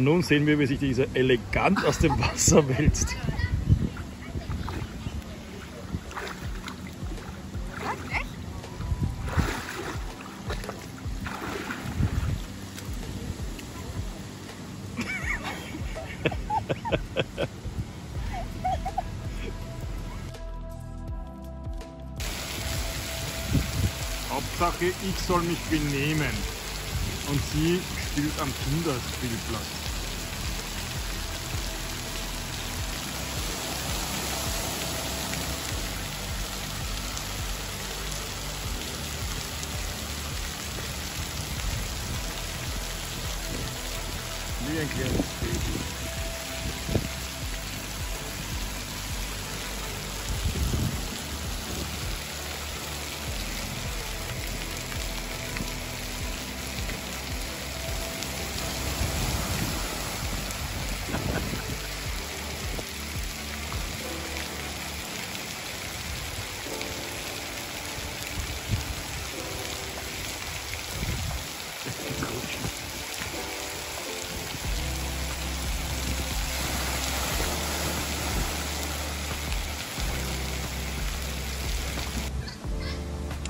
nun sehen wir, wie sich dieser elegant aus dem Wasser wälzt. Hauptsache, ich soll mich benehmen. Und sie spielt am Kinderspielplatz. Wie ein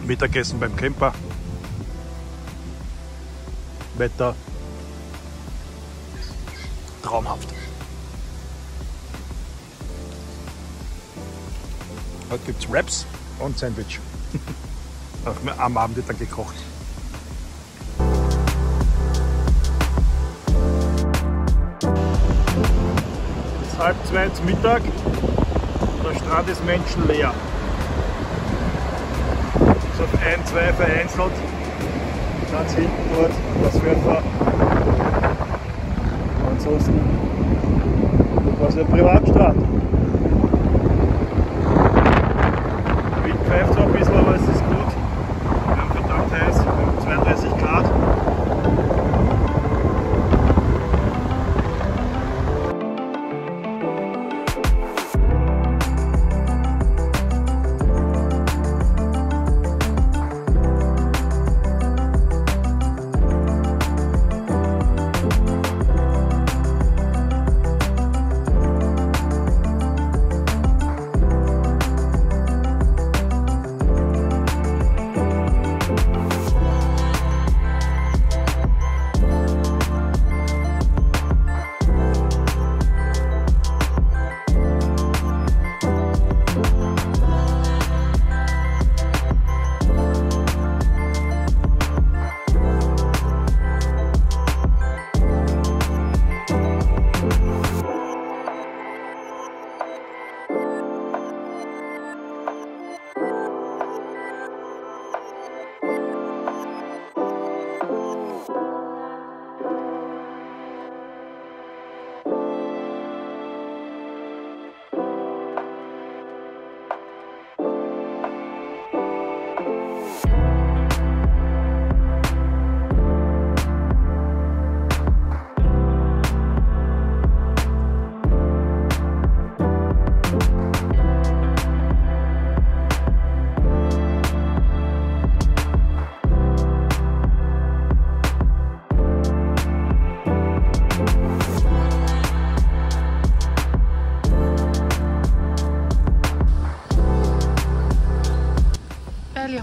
Mittagessen beim Camper. Wetter traumhaft. Heute gibt es Wraps und Sandwich. Am Abend wird dann gekocht. Es ist halb zwei zum Mittag. Der Strand ist menschenleer. Auf ein, zwei vereinzelt. Ganz hinten dort das Surfer. Ansonsten quasi ein Privatstrand.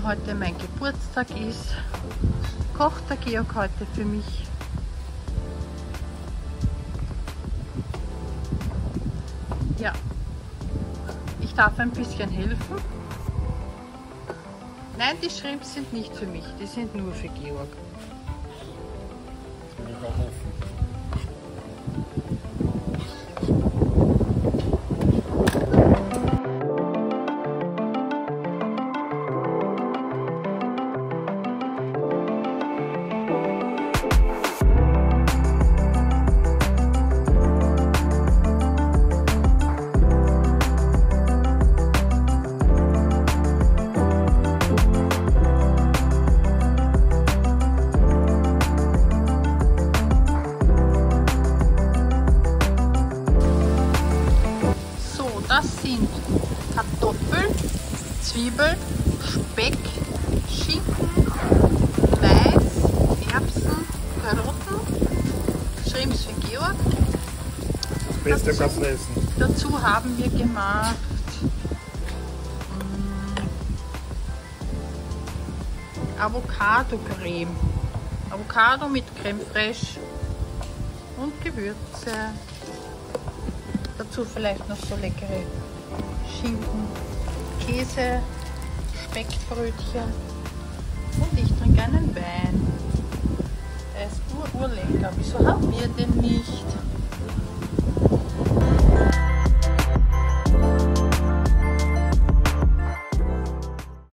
Heute mein Geburtstag ist, kocht der Georg heute für mich. Ja, ich darf ein bisschen helfen. Nein, die Shrimps sind nicht für mich, die sind nur für Georg. Das will ich auch hoffen. Sind Kartoffeln, Zwiebeln, Speck, Schinken, Mais, Erbsen, Karotten, Shrimps für Georg, Beste dazu, kannst du essen. dazu haben wir gemacht mm, Avocado-Creme. Avocado mit Creme fraiche und Gewürze. Dazu vielleicht noch so leckere Schinken, Käse, Speckbrötchen und ich trinke einen Wein. Der ist ur urlecker. Wieso haben wir den nicht?